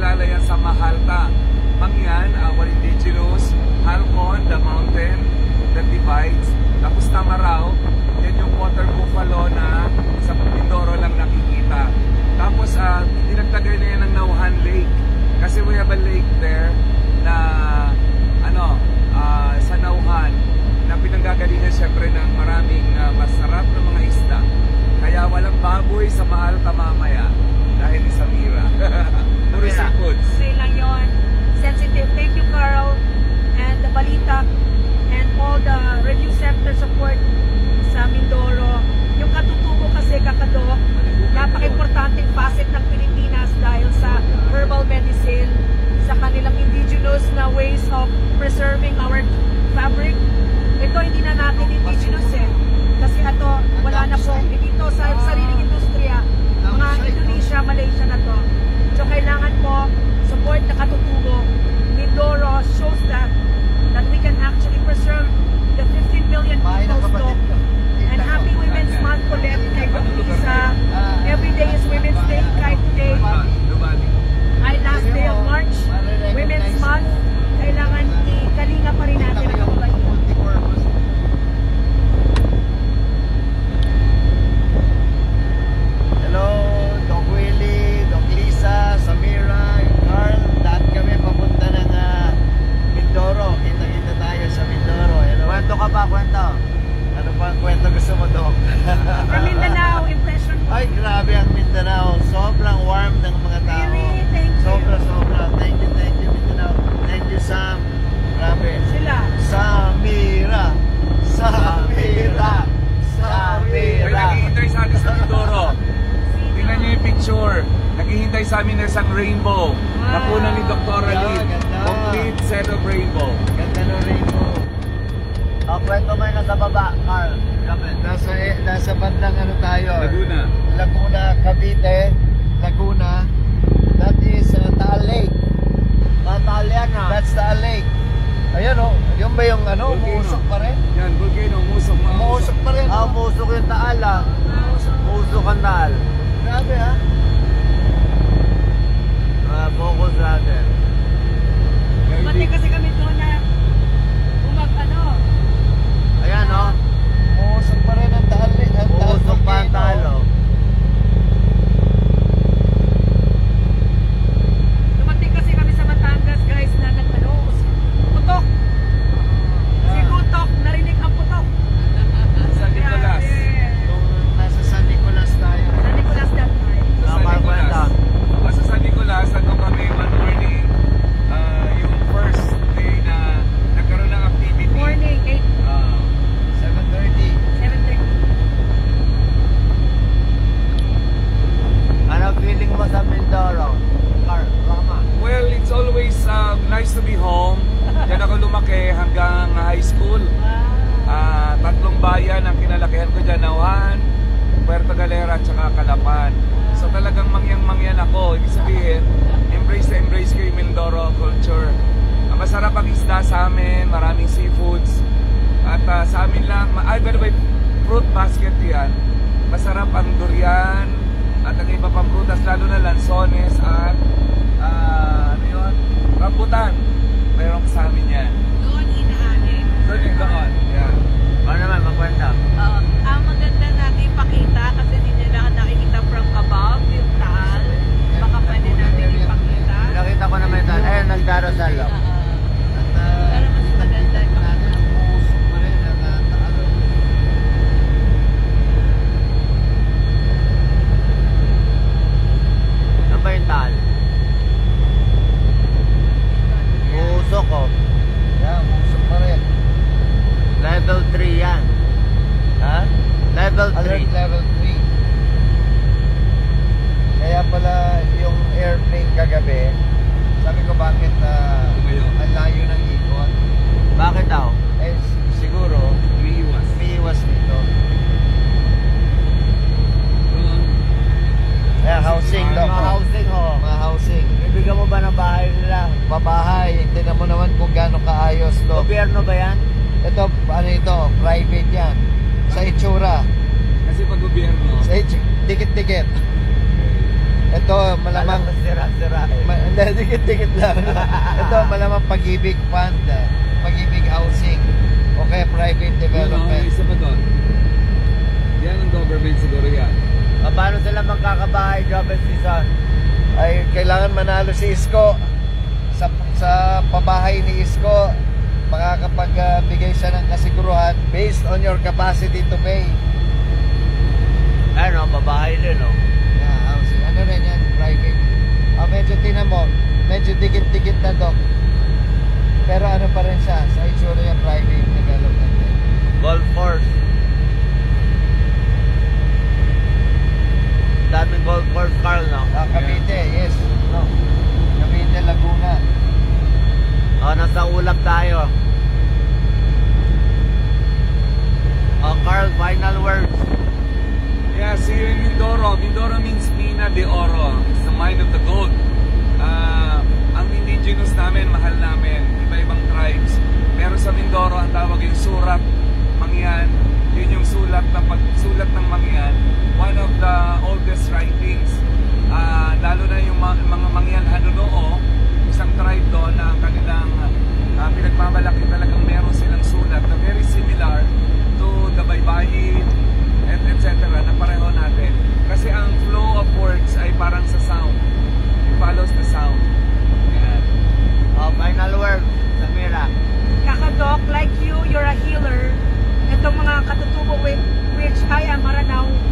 kilala yan sa Mahalta. Mangyan, uh, Warindigilos, Halcon, the mountain that divides. Tapos Tamaraw, yan yung water buffalo na sa Pindoro lang nakikita. Tapos ah, uh, dinagtagay na yan ng Nauhan Lake picture. Naghihintay sa amin na isang rainbow. Napunan ni Dr. Yeah, Ali. ganda. Complete set of rainbow. Ganda ng rainbow. Oh, kwento mo yung nasa baba, Carl. Nasa, eh, nasa bandang ano tayo? Laguna. Laguna, Cavite, Laguna. That is uh, Taal Lake. Yan ah. That's Taal Lake. Ayan o, yun ba yung ano, umusok pa rin? Yan, volcano, umusok. Umusok pa rin. Ah, musok yung taal ah. Musok ang taal. Grabe ha. Ah, focus natin. Pati kasi kami doon na umag ano. Ayan oh. Umusok pa rin ang Taal Lake. Ang Taal Musok pa ang volcano. taal oh. Dumating kasi kami sa Batangas, guys, na nagtalo. Putok. Si Putok, narinig ang putok. San Nicolas. Grabe. Kung nasa San Nicolas tayo. Sa Nicolas that time. Sa San Tama, Nicolas. kwenta. Ah, Sa San Nicolas, nandun kami one morning. ah, yung first day na nagkaroon ng activity. Morning, 8, Ah, 7.30. 7.30. Ano feeling mo sa Mindoro? Carl, Rama. well, it's always um, nice to be home. Yan ako lumaki hanggang high school. Wow. Ah, tatlong bayan ang kinalakihan ko dyan, Nauhan, Puerto Galera, at saka Calapan. So talagang mangyang-mangyan ako. Ibig sabihin, embrace na embrace ko yung Mindoro culture. Ang masarap ang isda sa amin, maraming seafoods. At ah, sa amin lang, ay by the way, fruit basket yan. Masarap ang durian at ang iba pang prutas, lalo na lansones at ah, ano yun? Rambutan. Mayroon sa amin yan. Doon inaani. Doon yung doon. Yan. Ano naman, magkwenta? Oo. ang maganda natin ipakita kasi hindi nila nakikita from above yung taal. Baka pwede natin ipakita. Nakita ko naman yung taal. Ayun, nagdarasal oh. Oo. At uh, Pero mas maganda yung natin ang pa rin ang uh, Taal. Ano ba yung taal? Usok oh. Yeah, umusok pa rin. Level 3 yan. Ha? Level Alert 3. level 3. Kaya pala yung airplane kagabi, sabi ko bakit uh, Tumayo. ang layo ng ikot. Bakit daw? Eh, siguro, Umiiwas. umiiwas dito. Doon. Kaya housing daw Mga po. housing oh. Mga housing. Bibigyan mo ba ng bahay nila? Pabahay, tingnan mo naman kung gaano kaayos to. Gobyerno ba yan? Ito, ano ito, private yan. Sa itsura. Kasi pag gobyerno, Sa itsura. Dikit-dikit. Ito, malamang... Sira-sira eh. Ma- Hindi, dikit-dikit lang. Ito, malamang pag-ibig fund. ah. Pag-ibig housing. O kaya private ano, development. isa pa doon. Yan ang government siguro yan. Paano sila magkakabahay job season? Ay, kailangan manalo si Isko. Sa, sa pabahay ni Isko, makakapagbigay siya ng kasiguruhan based on your capacity to pay. Ano, babahay din oh. Yeah, housing. Ano rin yan, private. Ah, medyo tinan mo, medyo dikit-dikit na dok. Pero ano pa rin siya, sa itsura niya private development. Golf course. Daming golf course, Carl, no? Ah, Cavite, yes. No. Cavite, Laguna. Oh, nasa ulap tayo. de Oro. It's the mind of the gold. Uh, ang indigenous namin, mahal namin. Iba-ibang tribes. Pero sa Mindoro, ang tawag yung surat, mangyan. Yun yung sulat ng pagsulat ng mangyan. One of the oldest writings. Uh, lalo na yung mga, mangyan Hanunoo, isang tribe doon na ang kanilang now